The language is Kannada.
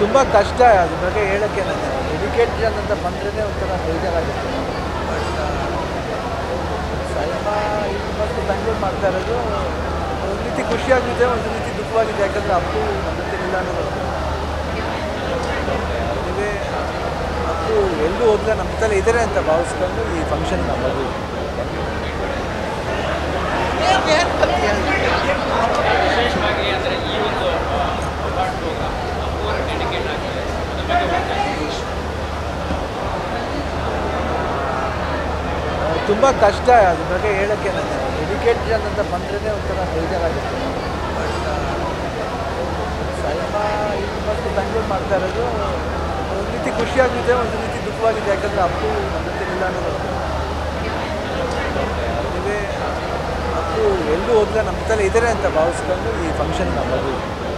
ತುಂಬ ಕಷ್ಟ ಅದ್ರ ಬಗ್ಗೆ ಹೇಳೋಕ್ಕೆ ನನಗೆ ಎಜುಕೇಟೆಡ್ ಅಂತ ಬಂದ್ರೇ ಒಂಥರ ಬೇಜಾರಾಗುತ್ತೆ ಬಟ್ ಸೈಮಾ ಇಲ್ಲಿ ಮತ್ತು ಬೆಂಗಳೂರು ಮಾಡ್ತಾ ಇರೋದು ಒಂದು ರೀತಿ ಖುಷಿಯಾಗಿದೆ, ಒಂದು ರೀತಿ ದುಃಖವಾಗಿದೆ. ಯಾಕಂದರೆ ಅಪ್ಪು ಇಲ್ಲ ಅನ್ನೋದು ಇದೇ ಅಪ್ಪು ಎಲ್ಲೂ ಹೋದ್ರೆ ನಮ್ಮ ತಲೆ ಇದ್ದಾರೆ ಅಂತ ಭಾವಿಸ್ಕೊಂಡು ಈ ಫಂಕ್ಷನ್ ನಮ್ಮದು ವಿಶೇಷವಾಗಿ ಅಂದರೆ ಈ ಒಂದು ಅವಾರ್ಡ್ ಪ್ರೋಗ್ರಾಮ್ ಅಪ್ಪುವರ ಡೆಡಿಕೇಟ್ ಆಗಿದೆ ಅದ್ರ ಬಗ್ಗೆ ಒಂದು ತುಂಬ ಕಷ್ಟ ಅದ್ರ ಬಗ್ಗೆ ಹೇಳೋಕ್ಕೆ ನನಗೆ ಎಜುಕೇಟೆಡ್ ಅಂತ ಬಂದ್ರೇ ಒಂಥರ ಬೇಜಾರಾಗುತ್ತೆ. ಬಟ್ ಸೈಮಾ ಇಲ್ಲಿ ಮತ್ತು ಬೆಂಗ್ಳೂರು ಮಾಡ್ತಾ ಇರೋದು, ಒಂದು ರೀತಿ ಖುಷಿಯಾಗಿದೆ ಒಂದು ರೀತಿ ದುಃಖವಾಗಿದೆ. ಯಾಕಂದರೆ ಅಪ್ಪು ಜೊತೆ ಇಲ್ಲ ಅನ್ನೋದು. ಅಪ್ಪು ಎಲ್ಲೂ ಹೋದ್ರೆ ನಮ್ಮ ತಲೆ ಇದ್ದಾರೆ ಅಂತ ಭಾವಿಸ್ಕೊಂಡು ಈ ಫಂಕ್ಷನ್ ಬಂದಿದ್ದೀವಿ